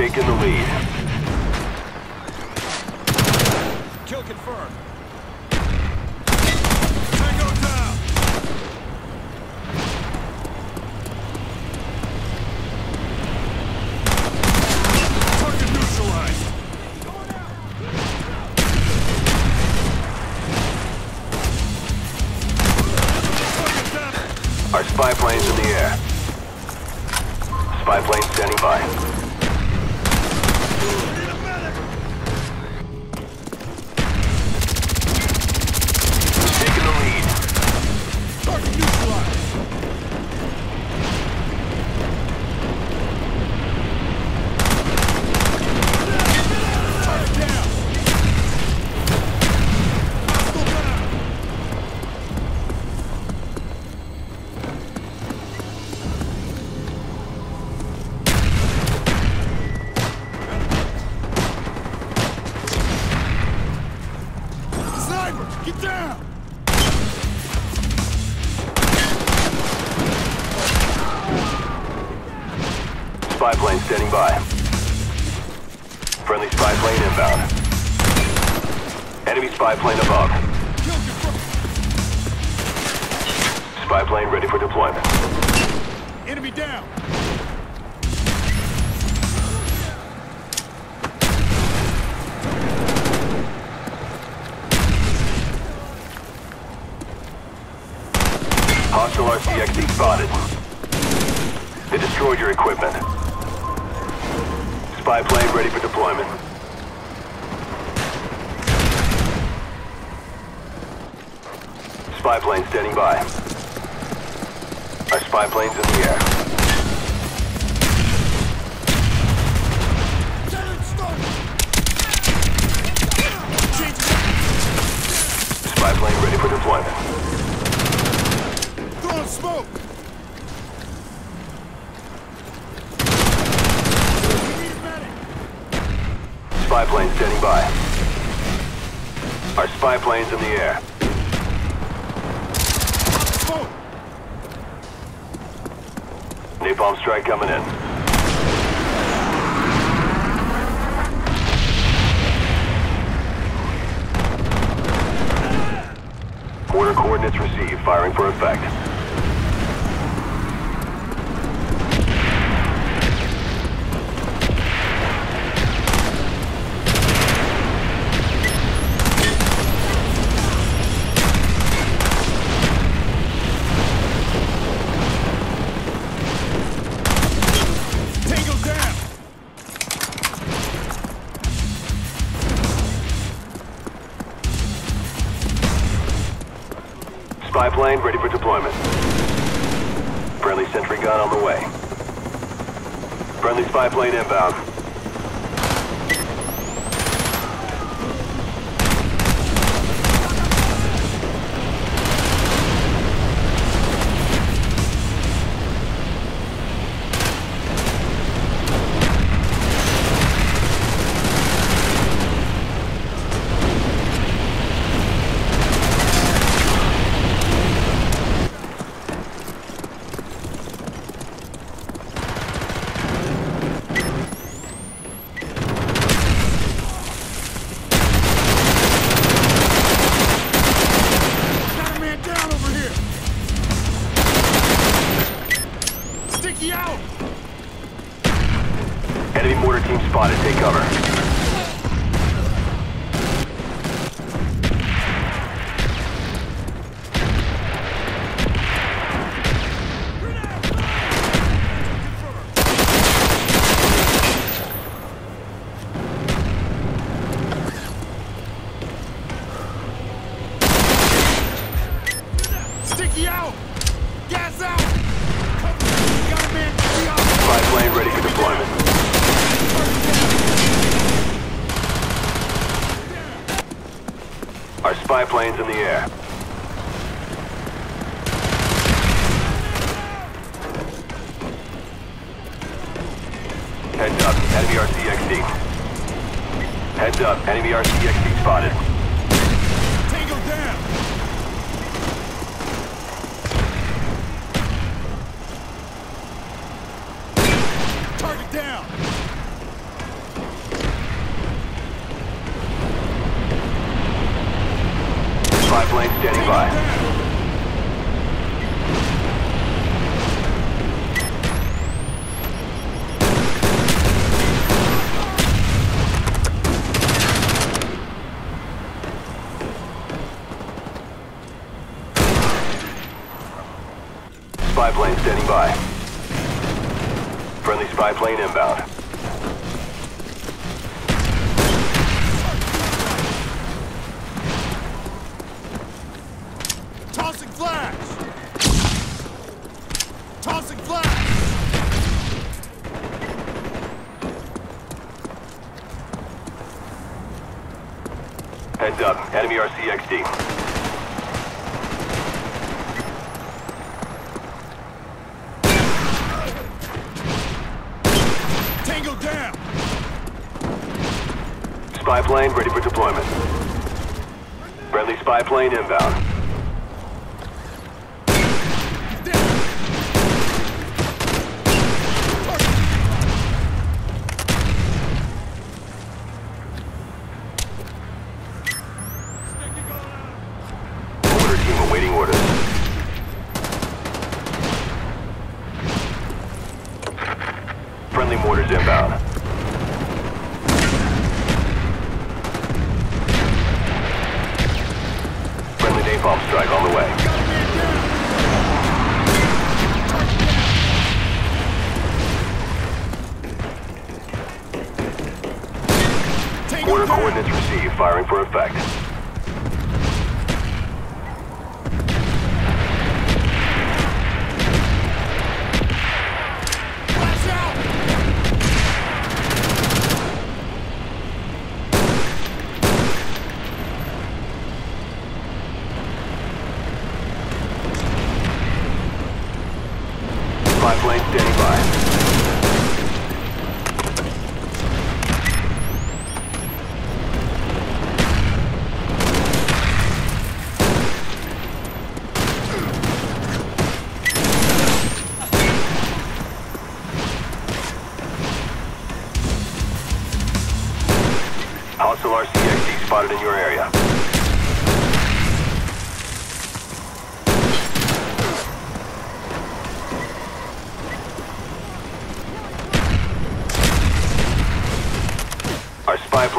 taken the lead. Kill confirmed. Tango down. Target neutralized. Target down. Our spy plane's in the air. Spy plane standing by. Friendly spy plane inbound. Enemy spy plane above. Spy plane ready for deployment. Enemy down. Hostile RCXD spotted. They destroyed your equipment. Spy plane ready for deployment. Spy plane standing by. Our spy plane's in the air. Spy plane ready for deployment. Throwing smoke. Spy plane standing by. Our spy plane's in the air. Napalm strike coming in. Mortar coordinates received. Firing for effect. Plane ready for deployment. Friendly sentry gun on the way. Friendly spy plane inbound. Sticky out. Enemy mortar team spotted. Take cover. Sticky out. Gas out. Cover. Got a man. Sticky out. Spy plane ready for deployment. Our spy plane's in the air. Heads up, enemy RCXD. Heads up, enemy RCXD spotted. Tango down. Target down. Plane standing by. Spy plane standing by. Friendly spy plane inbound. Tossing flash! Tossing flash! Heads up, enemy RCXD. Spy plane ready for deployment. Friendly spy plane inbound. Down! Mortar team awaiting orders. Mortars inbound. Friendly napalm strike on the way. Got a man down! Tango Mortar coordinates received. Firing for effect.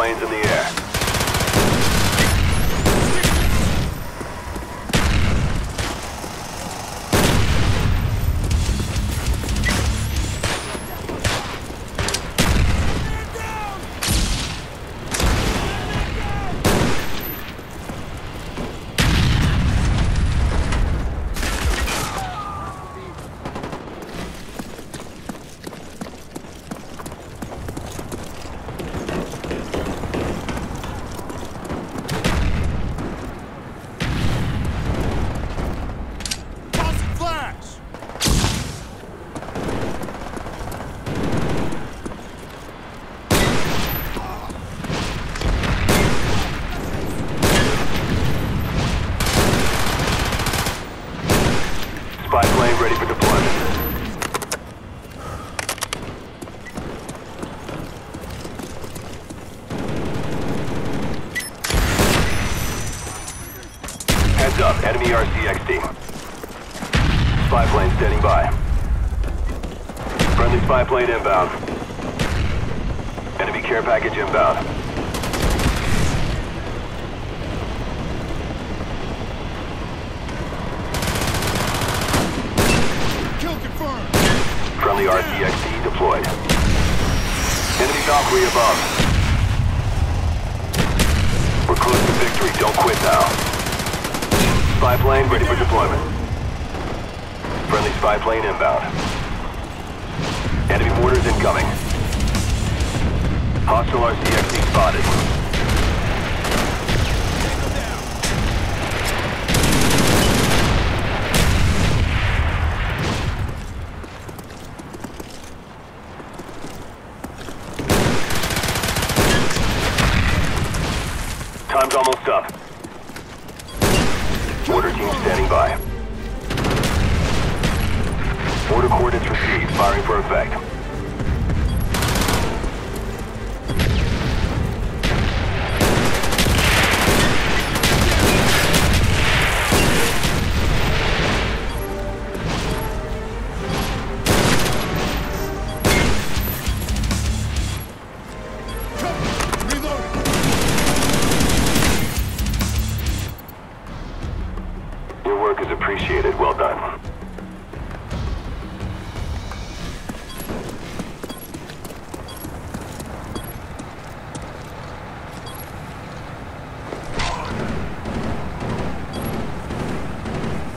Plane's in the air. Ready for deployment. Heads up, enemy RCXD. Spy plane standing by. Friendly spy plane inbound. Enemy care package inbound. Kill confirmed! Friendly RCXD deployed. Enemy Valkyrie above. We're close to victory. Don't quit now. Spy plane ready for deployment. Friendly spy plane inbound. Enemy mortars incoming. Hostile RCXD spotted. Appreciated. Well done.